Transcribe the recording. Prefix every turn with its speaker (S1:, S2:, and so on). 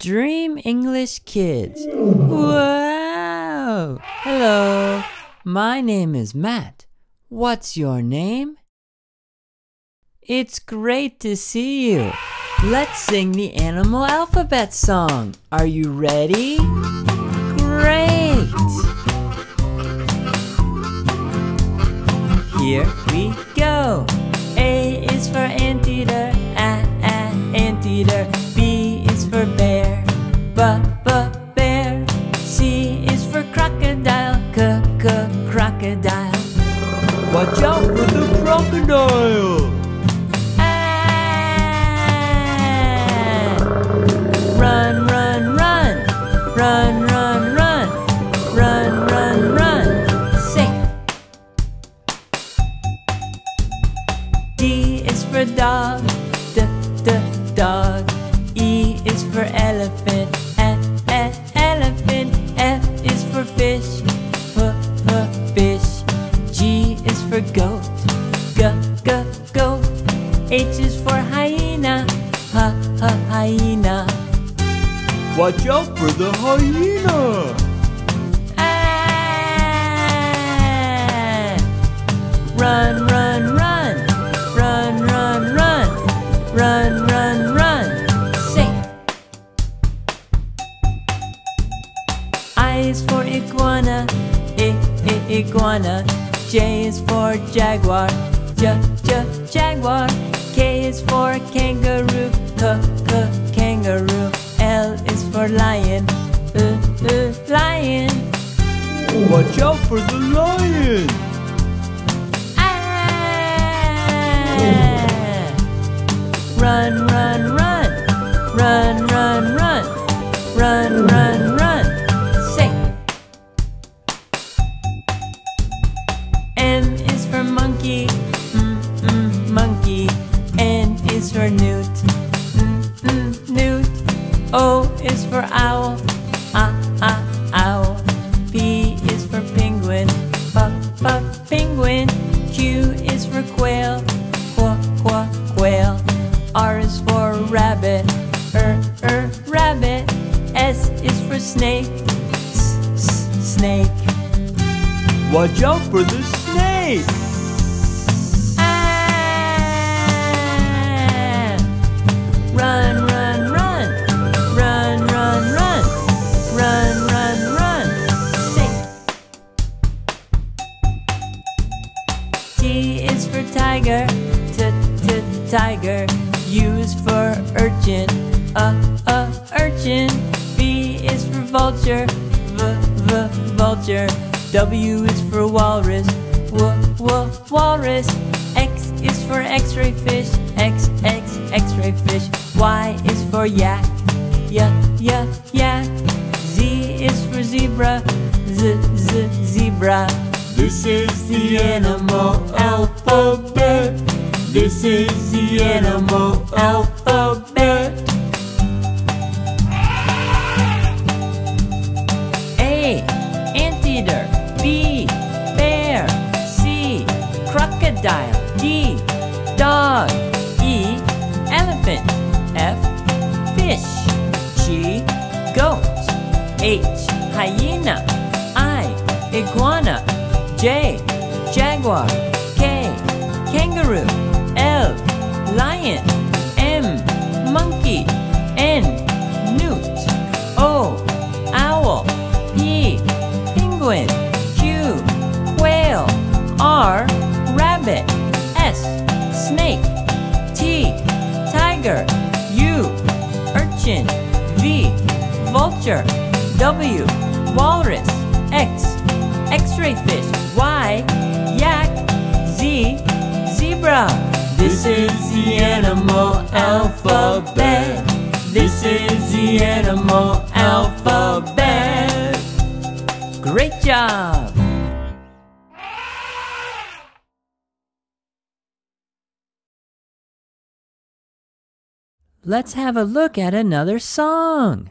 S1: Dream English Kids. Wow! Hello, my name is Matt. What's your name? It's great to see you. Let's sing the animal alphabet song. Are you ready? Crocodile.
S2: Watch out for the crocodile!
S1: Ah! Run, run, run, run, run, run, run, run, run. Safe. D is for dog, d, d, dog. E is for elephant, e, e, elephant. F is for fish, h, hyena.
S2: Watch out for the hyena!
S1: Ah! Run, run, run, run, run, run, run, run, run. Safe. I is for iguana, I, I, iguana. J is for jaguar, j, j, jaguar.
S2: Watch out for the lion!
S1: Ah! Run, run, run, run, R is for rabbit, er, er, rabbit. S is for snake, s, s, snake.
S2: Watch out for the snake!
S1: Ah! Run, run, run, run, run, run, run, run, run. T is for tiger, t, t, tiger. U is for urchin, uh, uh, urchin. V is for vulture, v, v, vulture. W is for walrus, w, w, walrus. X is for x-ray fish, x, x, x-ray fish. Y is for yak, y, y, yak. Z is for zebra, z, z, zebra.
S2: This is the animal alphabet. This is the animal alphabet.
S1: A. Anteater. B. Bear. C. Crocodile. D. Dog. E. Elephant. F. Fish. G. Goat. H. Hyena. I. Iguana. J. Jaguar. K. Kangaroo. Lion. M. Monkey. N. Newt. O. Owl. P. Penguin. Q. Quail. R. Rabbit. S. Snake. T. Tiger. U. Urchin. V. Vulture. W. Walrus. X. X-ray fish. Y. Yak. Z. Zebra.
S2: This is the animal alphabet. This is the animal alphabet.
S1: Great job! Let's have a look at another song.